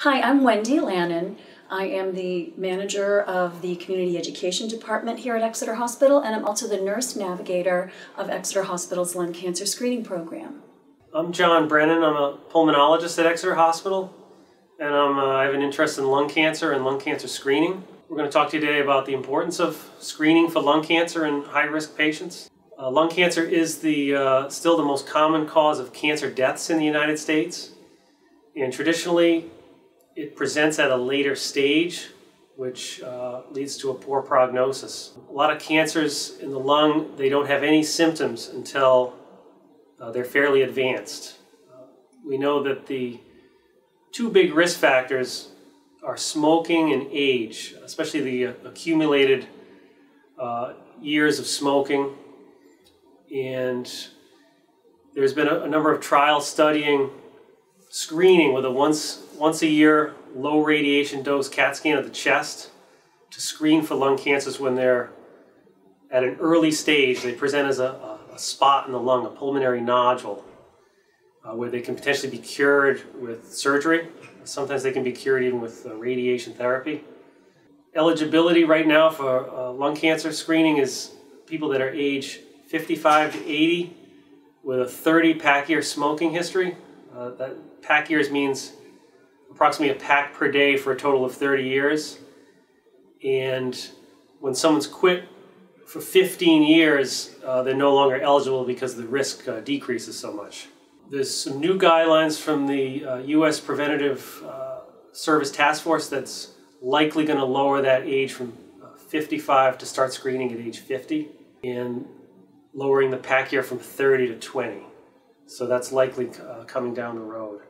Hi, I'm Wendy Lannon. I am the manager of the Community Education Department here at Exeter Hospital, and I'm also the nurse navigator of Exeter Hospital's lung cancer screening program. I'm John Brennon. I'm a pulmonologist at Exeter Hospital, and uh, i have an interest in lung cancer and lung cancer screening. We're going to talk to you today about the importance of screening for lung cancer in high risk patients. Uh, lung cancer is the, uh, still the most common cause of cancer deaths in the United States. And traditionally, it presents at a later stage, which uh, leads to a poor prognosis. A lot of cancers in the lung, they don't have any symptoms until uh, they're fairly advanced. We know that the two big risk factors are smoking and age, especially the uh, accumulated uh, years of smoking and there's been a, a number of trials studying screening with a once once a year low radiation dose CAT scan of the chest to screen for lung cancers when they're at an early stage. They present as a, a, spot in the lung, a pulmonary nodule, uh, where they can potentially be cured with surgery. Sometimes they can be cured even with uh, radiation therapy. Eligibility right now for uh, lung cancer screening is people that are age 55 to 80 with a 30 pack year smoking history. Uh, that pack years means approximately a pack per day for a total of 30 years. And when someone's quit for 15 years, uh, they're no longer eligible because the risk uh, decreases so much. There's some new guidelines from the U.S. Uh, Preventative uh, Service Task Force that's likely going to lower that age from uh, 55 to start screening at age 50. And lowering the pack year from 30 to 20. So that's likely uh, coming down the road.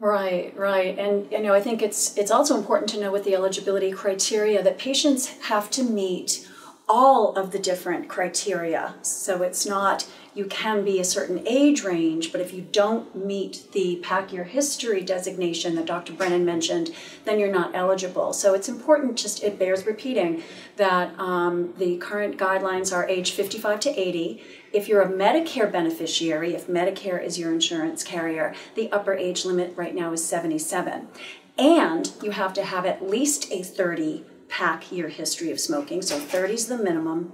Right, right. And you know, I think it's it's also important to know with the eligibility criteria that patients have to meet all of the different criteria. So it's not you can be a certain age range, but if you don't meet the pack year history designation that Dr. Brennon mentioned, then you're not eligible. So it's important, just it bears repeating, that um, the current guidelines are age 55 to 80. If you're a Medicare beneficiary, if Medicare is your insurance carrier, the upper age limit right now is 77. And you have to have at least a 30 pack year history of smoking, so 30 is the minimum.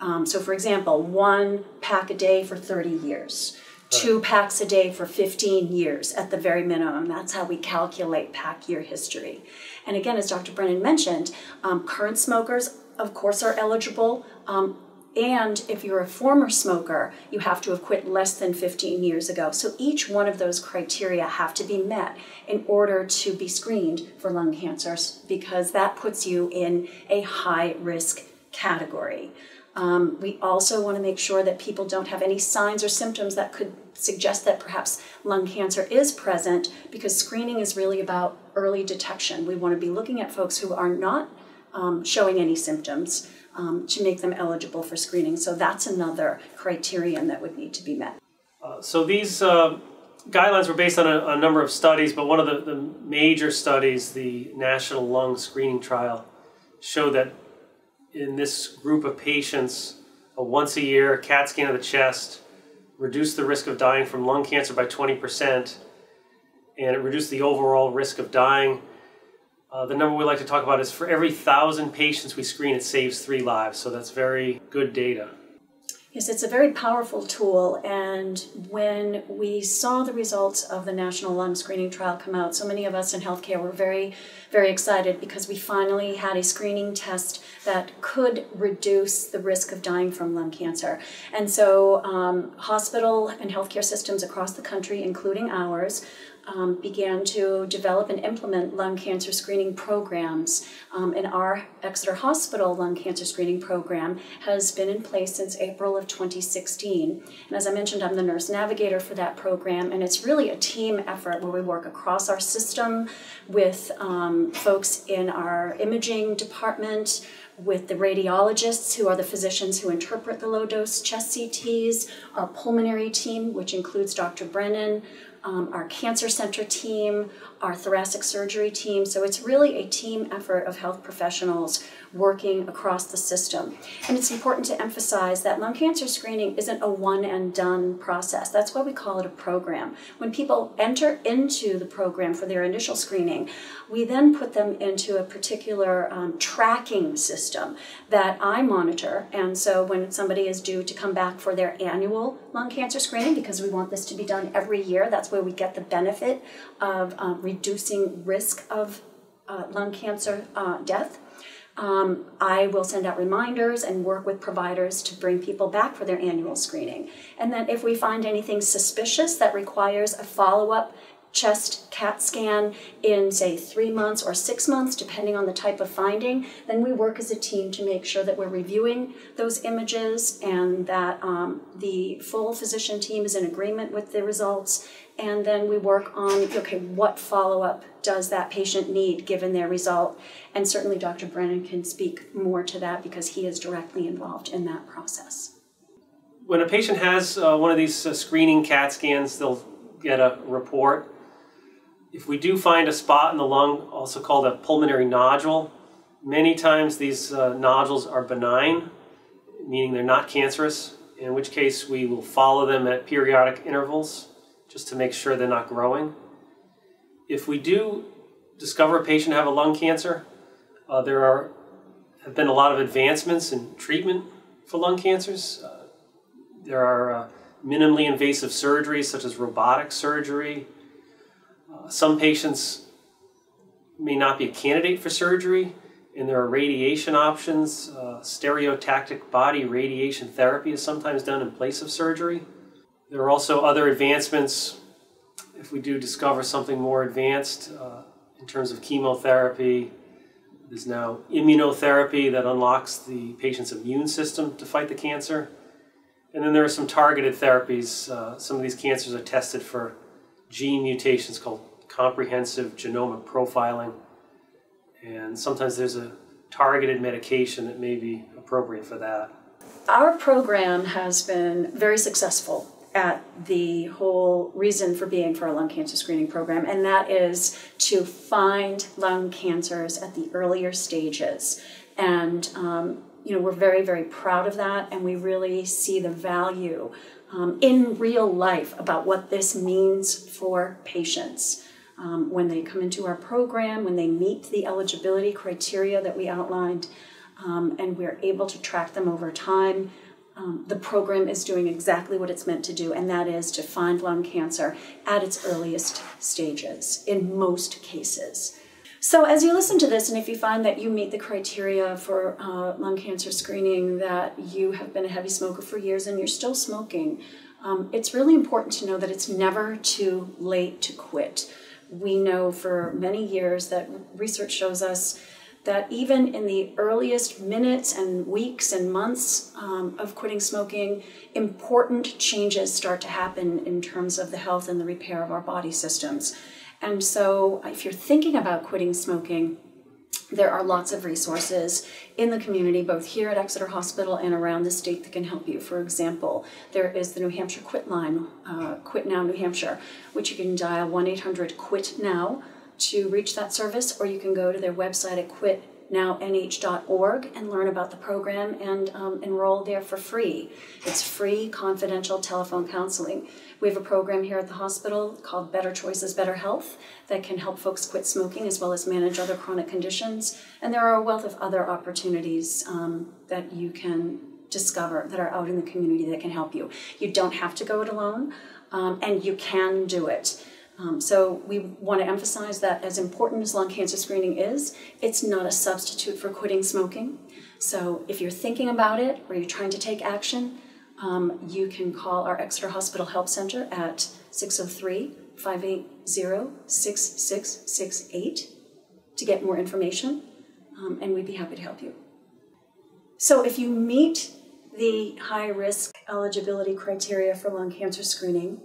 Um, so, for example, one pack a day for 30 years, two packs a day for 15 years at the very minimum. That's how we calculate pack year history. And again, as Dr. Brennon mentioned, um, current smokers, of course, are eligible. Um, and if you're a former smoker, you have to have quit less than 15 years ago. So each one of those criteria have to be met in order to be screened for lung cancers because that puts you in a high risk category. Um, we also want to make sure that people don't have any signs or symptoms that could suggest that perhaps lung cancer is present because screening is really about early detection. We want to be looking at folks who are not um, showing any symptoms um, to make them eligible for screening. So that's another criterion that would need to be met. Uh, so these uh, guidelines were based on a, a, number of studies, but one of the, the major studies, the National Lung Screening Trial, showed that in this group of patients, a once a year CAT scan of the chest reduced the risk of dying from lung cancer by 20%, and it reduced the overall risk of dying. Uh, the number we like to talk about is for every thousand patients we screen, it saves three lives. So that's very good data. Yes, it's a very powerful tool. And when we saw the results of the National Lung Screening Trial come out, so many of us in healthcare were very, very excited because we finally had a screening test that could reduce the risk of dying from lung cancer. And so, um, hospital and healthcare systems across the country, including ours, um, began to develop and implement lung cancer screening programs. Um, and our Exeter Hospital lung cancer screening program has been in place since April of 2016. And as I mentioned, I'm the nurse navigator for that program, and it's really a team effort where we work across our system with um, folks in our imaging department, with the radiologists, who are the physicians who interpret the low dose chest CTs, our pulmonary team, which includes Dr. Brennon, um, our cancer center team, our thoracic surgery team. So it's really a team effort of health professionals working across the system. And it's important to emphasize that lung cancer screening isn't a one and done process. That's why we call it a program. When people enter into the program for their initial screening, we then put them into a particular um, tracking system that I monitor. And so when somebody is due to come back for their annual lung cancer screening, because we want this to be done every year, that's where we get the benefit of um, reducing risk of uh, lung cancer uh, death. Um, I will send out reminders and work with providers to bring people back for their annual screening. And then if we find anything suspicious that requires a follow up chest CAT scan in, say, three months or six months, depending on the type of finding, then we work as a team to make sure that we're reviewing those images and that um, the full physician team is in agreement with the results. And then we work on, okay, what follow up does that patient need given their result? And certainly Dr. Brennon can speak more to that because he is directly involved in that process. When a patient has uh, one of these uh, screening CAT scans, they'll get a report if we do find a spot in the lung, also called a pulmonary nodule, many times these uh, nodules are benign, meaning they're not cancerous, in which case we will follow them at periodic intervals just to make sure they're not growing. If we do discover a patient have a lung cancer, uh, there are have been a lot of advancements in treatment for lung cancers. Uh, there are uh, minimally invasive surgeries such as robotic surgery, some patients may not be a candidate for surgery, and there are radiation options. Uh, stereotactic body radiation therapy is sometimes done in place of surgery. There are also other advancements if we do discover something more advanced uh, in terms of chemotherapy. There's now immunotherapy that unlocks the patient's immune system to fight the cancer. And then there are some targeted therapies. Uh, some of these cancers are tested for gene mutations called comprehensive genomic profiling, and sometimes there's a targeted medication that may be appropriate for that. Our program has been very successful at the whole reason for being for a lung cancer screening program, and that is to find lung cancers at the earlier stages. And um, you know, we're very, very proud of that, and we really see the value um, in real life about what this means for patients um, when they come into our program, when they meet the eligibility criteria that we outlined, um, and we're able to track them over time. Um, the program is doing exactly what it's meant to do, and that is to find lung cancer at its earliest stages in most cases. So, as you listen to this, and if you find that you meet the criteria for uh, lung cancer screening, that you have been a heavy smoker for years and you're still smoking, um, it's really important to know that it's never too late to quit we know for many years that research shows us that even in the earliest minutes and weeks and months um, of quitting smoking, important changes start to happen in terms of the health and the repair of our body systems. And so, if you're thinking about quitting smoking, there are lots of resources in the community, both here at Exeter Hospital and around the state that can help you. For example, there is the New Hampshire Quit Line, uh, Quit Now New Hampshire, which you can dial 1 800 QUIT NOW to reach that service, or you can go to their website at quitnownh.org and learn about the program and um, enroll there for free. It's free, confidential telephone counseling. We have a program here at the hospital called Better Choices, Better Health that can help folks quit smoking as well as manage other chronic conditions. And there are a wealth of other opportunities um, that you can discover that are out in the community that can help you. You don't have to go it alone, um, and you can do it. Um, so we want to emphasize that as important as lung cancer screening is, it's not a substitute for quitting smoking. So if you're thinking about it or you're trying to take action, um, you can call our Exeter Hospital Help Center at 603 580 6668 to get more information, um, and we'd be happy to help you. So, if you meet the high risk eligibility criteria for lung cancer screening,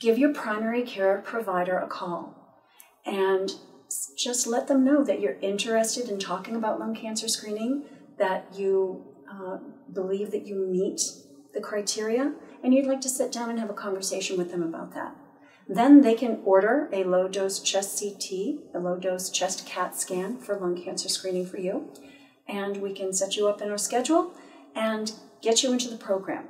give your primary care provider a call and just let them know that you're interested in talking about lung cancer screening, that you uh, believe that you meet the criteria, and you'd like to sit down and have a conversation with them about that. then they can order a low dose chest CT, a low dose chest CAT scan for lung cancer screening for you. And we can set you up in our schedule and get you into the program.